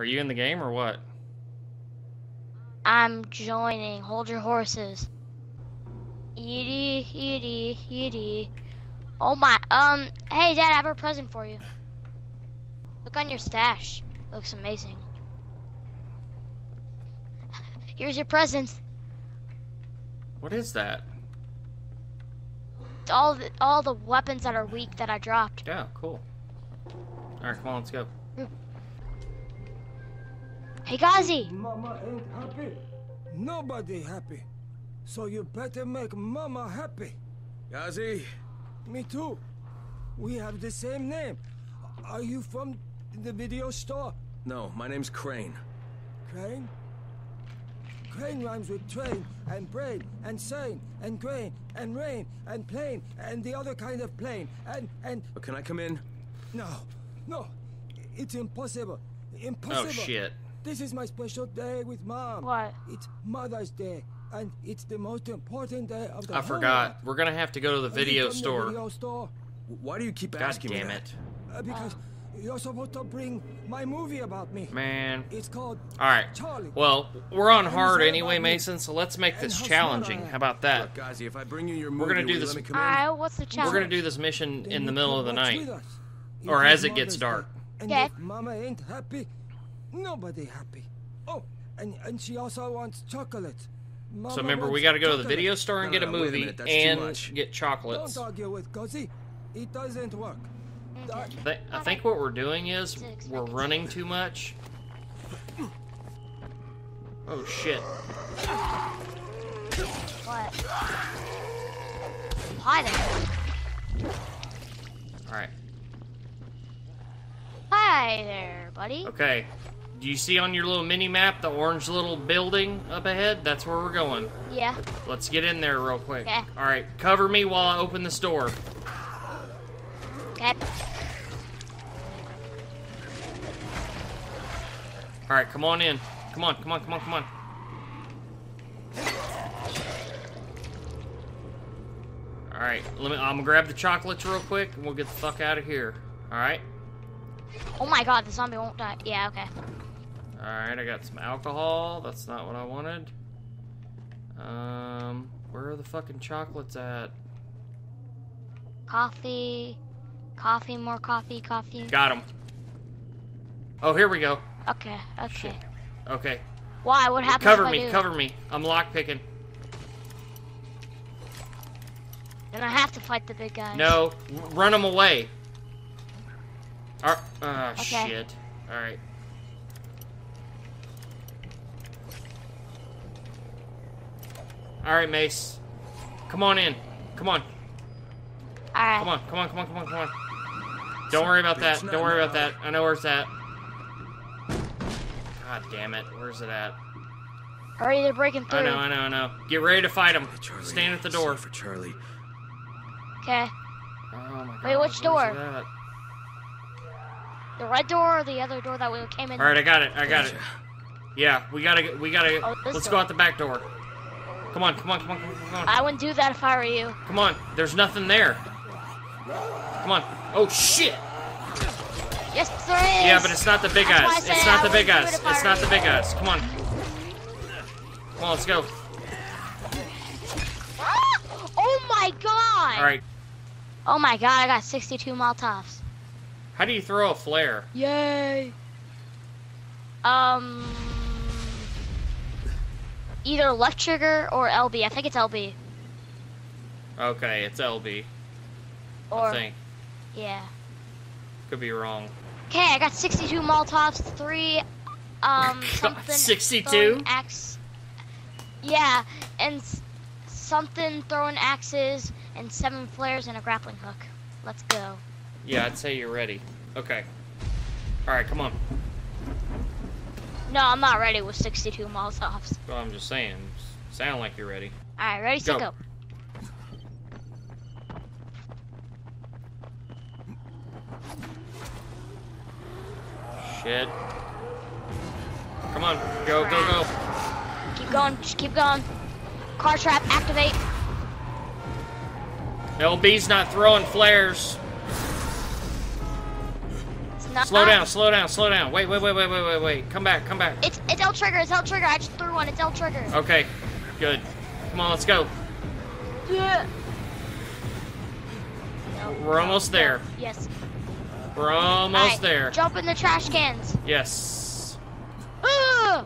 Are you in the game or what? I'm joining. Hold your horses. Edie, Edie, Edie. Oh my, um, hey Dad, I have a present for you. Look on your stash. looks amazing. Here's your present. What is that? It's all the, all the weapons that are weak that I dropped. Yeah, cool. Alright, come on, let's go. Hey Gazi! Mama ain't happy. Nobody happy. So you better make Mama happy. Gazi, Me too. We have the same name. Are you from the video store? no, my name's Crane. Crane? Crane rhymes with train and brain and sane and grain and rain and plane and the other kind of plane and and But can I come in? no, no, it's impossible, oh, Impossible. Oh shit. This is my special day with mom. What? It's Mother's Day, and it's the most important day of the I forgot. year. We're gonna have to go to the video from the store. video store? Why do you keep God asking damn me it. Uh, because you're supposed to bring my movie about me. Man. It's called Alright. Charlie. Well, we're on hard anyway. Mason, so let's make this how challenging. How about that? Look, Gazi, if I bring you your movie, gonna do will you this- let me come in? Alright, what's the challenge? We're gonna do this mission Then in the middle of the night. Or as it gets dark. Day, And if Mama ain't happy, nobody happy. Oh, and and she also wants chocolate. Mama So remember, we gotta go to the video store and No, get a no, no, a movie minute, and get chocolates. Don't argue with Cozy. It doesn't work. Okay. I I think what we're doing is we're running too much. Oh shit. What? Hi there. Alright. Hi there, buddy. Okay. Do you see on your little mini map the orange little building up ahead? That's where we're going. Yeah. Let's get in there real quick. Okay. Alright, cover me while I open this door. Okay. Alright, come on in. Come on, come on, come on, come on. Alright, let me I'm gonna grab the chocolates real quick and we'll get the fuck out of here. Alright? Oh my god, the zombie won't die. Yeah, okay. Alright, I got some alcohol. That's not what I wanted. Um where are the fucking chocolates at? Coffee. Coffee, more coffee, coffee. Got them. Oh, here we go. Okay, okay. Okay. Why? What happened? Cover me, cover me. I'm lockpicking. Then I have to fight the big guy. No, run him away. Ar- ah, Okay. shit. Alright. Alright, Mace. Come on in. Come on. Alright. Come on, come on, come on, come on, come on. Don't worry about that. Don't worry about that. I know where it's at. God damn it. Where's it at? Hurry, they're breaking through. I know, I know, I know. Get ready to fight them. Charlie, Stand at the door. for Charlie. Okay. Oh my god. Wait, which door? The red door or the other door that we came in? All right, I got it. I got it. Yeah, we gotta, we gotta. Oh, let's door. go out the back door. Come on, come on, come on, come on. I wouldn't do that if I were you. Come on. There's nothing there. Come on. Oh shit. Yes, there is. Yeah, but it's not the big That's guys. It's not I the big guys. it It's not the big guys. Come on. Come on, let's go. Ah! Oh my god. All right. Oh my god, I got 62 Molotovs. How do you throw a flare? Yay. Um. Either left trigger or LB. I think it's LB. Okay, it's LB. I Or think. yeah. Could be wrong. Okay, I got 62 Molotovs, three um something 62? throwing axe. Yeah, and something throwing axes and seven flares and a grappling hook. Let's go. Yeah, I'd say you're ready. Okay. All right, come on. No, I'm not ready with 62 Molotovs. Well, I'm just saying. Sound like you're ready. All right, ready, Go. go. Shit. Come on. Go, go, go. Keep going, just keep going. Car trap, activate. LB's not throwing flares. Not- Slow down, slow down, slow down. Wait, wait, wait, wait, wait, wait, wait. Come back, come back. It's it's L trigger. It's L trigger. I just threw one. It's L trigger. Okay, good. Come on, let's go. Yeah. No, We're no, almost there. Yes. We're almost Alright, there. Jump in the trash cans. Yes. Ugh!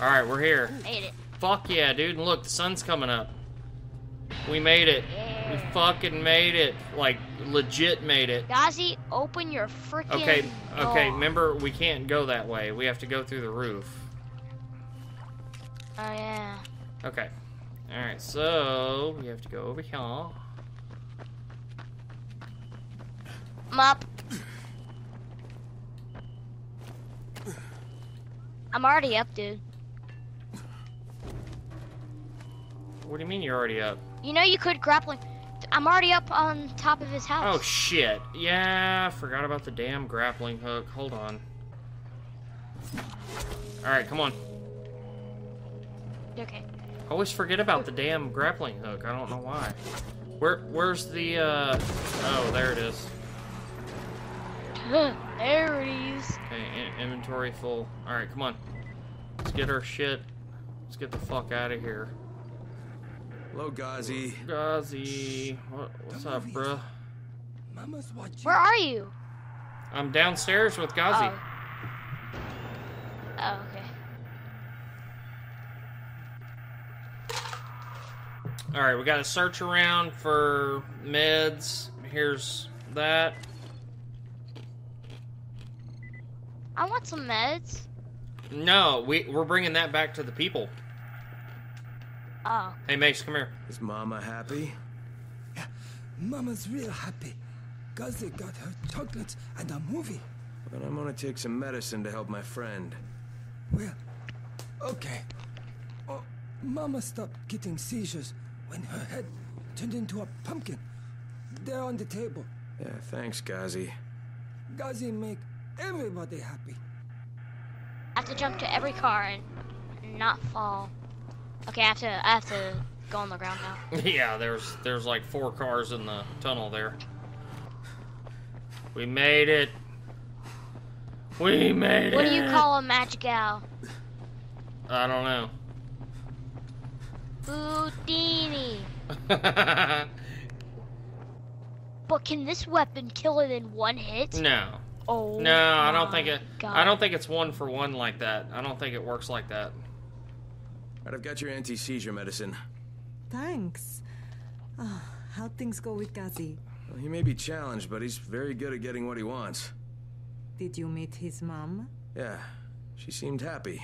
All right, we're here. Made it. Fuck yeah, dude. And look, the sun's coming up. We made it. Fucking made it. Like, legit made it. Gazi, open your freaking. Okay, okay, door. remember, we can't go that way. We have to go through the roof. Oh yeah. Okay. Alright, so we have to go over here. I'm up. I'm already up, dude. What do you mean you're already up? You know you could grappling. I'm already up on top of his house. Oh shit. Yeah, forgot about the damn grappling hook. Hold on. Alright, come on. okay. I always forget about the damn grappling hook. I don't know why. Where where's the uh oh there it is. there it is. Okay, in- inventory full. Alright, come on. Let's get our shit. Let's get the fuck out of here. Hello, Ghazi. Gazi, what, what's up, bruh? Mama's watching. Where are you? I'm downstairs with Gazi. Oh. Oh, okay. All right, we got to search around for meds. Here's that. I want some meds. No, we we're bringing that back to the people. Oh. Hey, Mace, come here. Is Mama happy? Yeah, Mama's real happy. Gazi got her chocolates and a movie. But I'm gonna take some medicine to help my friend. Well, okay. Oh, Mama stopped getting seizures when her head turned into a pumpkin. They're on the table. Yeah, thanks, Ghazi. Gazi make everybody happy. I have to jump to every car and not fall. Okay, I have to. I have to go on the ground now. yeah, there's there's like four cars in the tunnel there. We made it. We made it. What do you call a magic owl? I don't know. Houdini. But can this weapon kill it in one hit? no, Oh. no, I don't think it. God. I don't think it's one for one like that. I don't think it works like that. Right, I've got your anti-seizure medicine. Thanks. Ah, how'd things go with Gazi? Well, he may be challenged, but he's very good at getting what he wants. Did you meet his mom? Yeah, she seemed happy.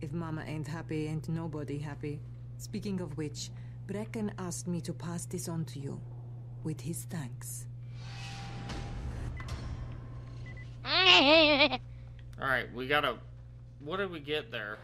If Mama ain't happy, ain't nobody happy. Speaking of which, Brecken asked me to pass this on to you. With his thanks. All right, we gotta. What did we get there?